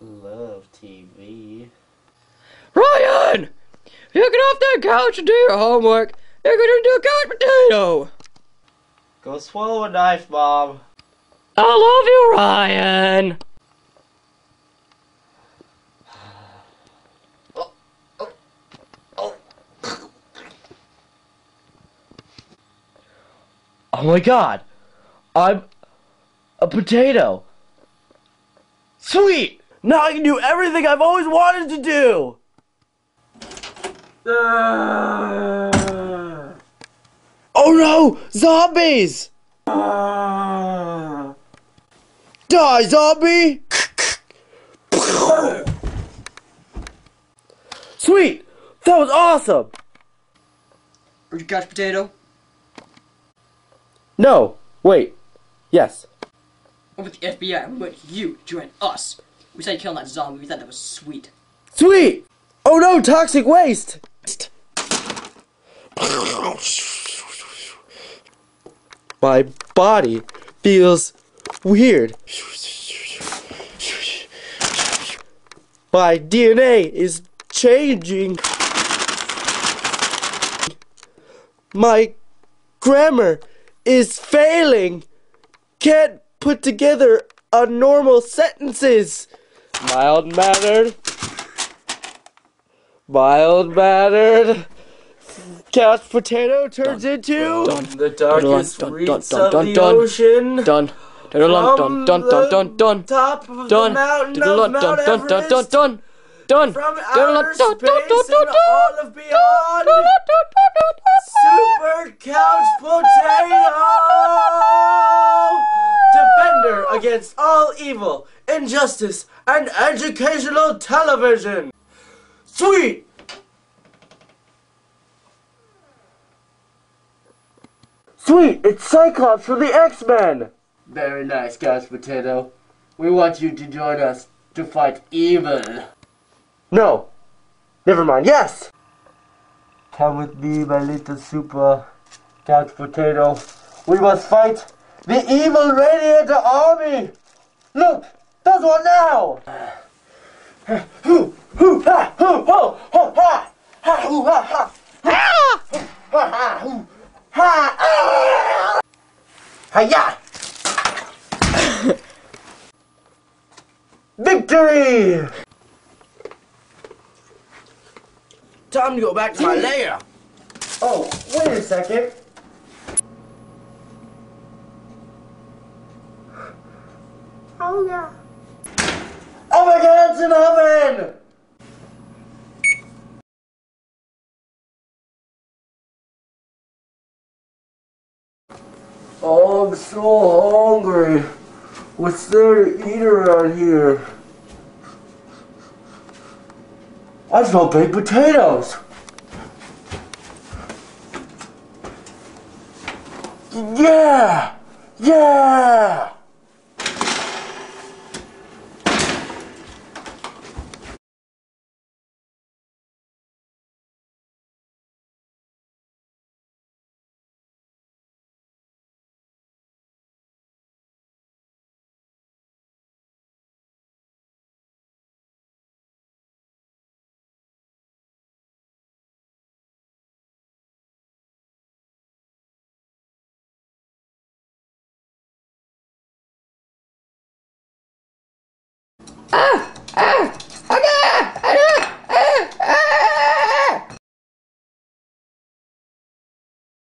love TV. Ryan! You get off that couch and do your homework. You're gonna do a couch potato. Go swallow a knife, Mom. I love you, Ryan. Oh, oh, oh. oh my god! I'm a potato! Sweet! Now I can do everything I've always wanted to do! Uh. Oh no! Zombies! Die, zombie! Sweet! That was awesome! Where'd you couch potato? No, wait. Yes. I'm with the FBI. We want you to join us. We said killing that zombie. We thought that was sweet. Sweet! Oh no, toxic waste! My body feels weird. My DNA is changing. My grammar is failing. Can't put together a normal sentences. Mild mannered. Mild mannered. Couch potato turns into The darkest dun, dun, reeds dun, of dun, the dun. ocean. Done. Dun dun dun dun dun dun dun. Top of Done. the mountain Dun of dun Mount dun dun dun Everest. done. Done. From Dun, outer dun, dun, dun, space dun, and dun, against all evil, injustice, and educational television! Sweet! Sweet! It's Cyclops from the X-Men! Very nice, Couch Potato. We want you to join us to fight evil. No! Never mind, yes! Come with me, my little super couch potato. We must fight the evil radiator army! Look! There's one now! Hoo! Hoo! Ha! Hoo! Ho! Ho! Ha! Ha! Hoo! Ha! Ha! Ha! Ha! Ha! Hoo! Ha! Hiya! Victory! Time to go back to my lair. Oh, wait a second. Oh my god, it's an oven! Oh, I'm so hungry. What's there to eat around here? I smell baked potatoes. Yeah! Yeah! Ah!